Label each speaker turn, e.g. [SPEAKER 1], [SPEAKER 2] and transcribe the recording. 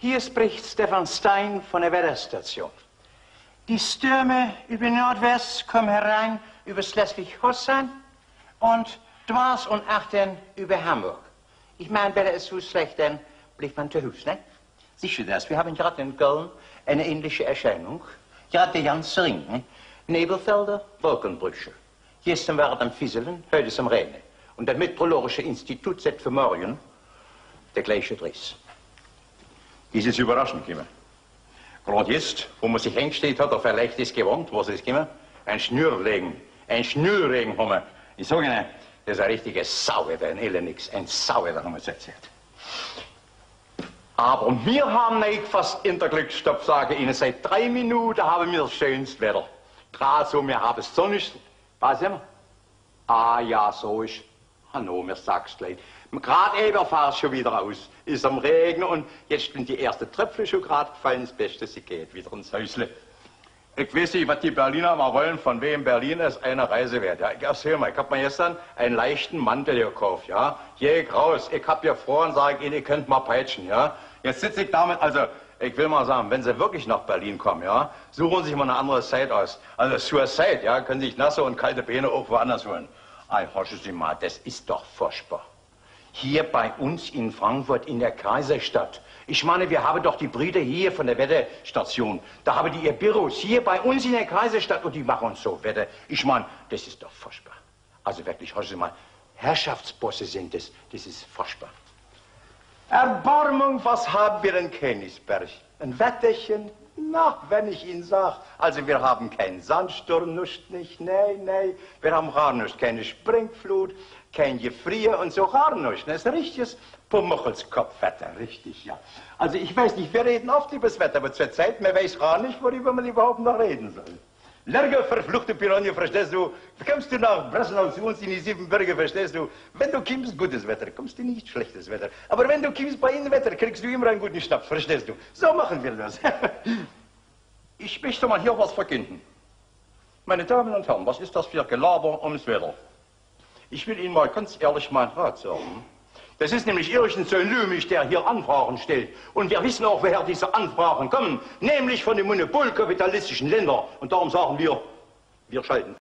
[SPEAKER 1] Hier spricht Stefan Stein von der Wetterstation. Die Stürme über Nordwest kommen herein über Schleswig-Holstein und Dwars und Achten über Hamburg. Ich meine, wäre es so schlecht, dann bleibt man zu Hause, ne? Sicher das, wir haben gerade in Köln eine ähnliche Erscheinung. Gerade der ganze Ring, ne? Nebelfelder, Wolkenbrüche. Gestern war es am Fieseln, heute ist es am Regnen. Und das Meteorologische Institut sagt für morgen der gleiche Dress.
[SPEAKER 2] Ist es überraschend gekommen. Gerade jetzt, wo man sich hingestellt hat, auf ein leichtes Gewand, was ist gekommen? Ein Schnürregen. Ein Schnürregen haben wir. Ich sage Ihnen, das ist ein richtiges Sauwetter, ein Elenix. Ein Sauwetter haben wir erzählt. Aber wir haben nicht fast in der Glücksstopp, sage ich Ihnen. Seit drei Minuten haben wir das schönste Wetter. Gerade so, wir haben es sonnig. Was wir? Ah ja, so ist Hannover, sagst gleich. Gerade eben fahr schon wieder aus. Ist am Regen und jetzt sind die ersten Tröpfchen schon gerade gefallen. Das Beste, sie geht wieder ins Häusle. Ich weiß nicht, was die Berliner mal wollen, von wem Berlin ist eine Reise wert. Ja, ich erzähl mal, ich hab mir gestern einen leichten Mantel gekauft, ja. Geh ich raus, ich hab und sage Ihnen, ihr könnt mal peitschen, ja. Jetzt sitze ich damit, also, ich will mal sagen, wenn Sie wirklich nach Berlin kommen, ja, suchen Sie sich mal eine andere Zeit aus. Also Suicide, ja, können sich nasse und kalte Beine auch woanders holen. Ei, horchen Sie mal, das ist doch furchtbar. Hier bei uns in Frankfurt in der Kaiserstadt. Ich meine, wir haben doch die Brüder hier von der Wetterstation. Da haben die ihr Büros hier bei uns in der Kaiserstadt und die machen uns so Wetter. Ich meine, das ist doch furchtbar. Also wirklich, horchen Sie mal, Herrschaftsbosse sind das. Das ist furchtbar. Erbarmung, was haben wir in Königsberg? Ein Wetterchen? Na, wenn ich Ihnen sag, also wir haben keinen Sandsturm, nicht, nicht, nein, nein. Wir haben gar nicht, keine Springflut, kein Gefrier und so gar nicht. Das ist richtiges Pummelskopfwetter, richtig, ja. Also ich weiß nicht, wir reden oft über das Wetter, aber zur Zeit, man weiß gar nicht, worüber man überhaupt noch reden soll. Lerge, verfluchte Piranha, verstehst du? Kommst du nach Breslau zu uns in die Siebenbürger, verstehst du? Wenn du kommst, gutes Wetter, kommst du nicht schlechtes Wetter. Aber wenn du kommst bei ihnen Wetter, kriegst du immer einen guten Schnaps, verstehst du? So machen wir das. ich möchte mal hier was verkünden. Meine Damen und Herren, was ist das für Gelaber ums Wetter? Ich will Ihnen mal ganz ehrlich meinen Rat sagen. Das ist nämlich irgendein so Lümig, der hier Anfragen stellt. Und wir wissen auch, woher diese Anfragen kommen. Nämlich von den monopolkapitalistischen Ländern. Und darum sagen wir, wir schalten.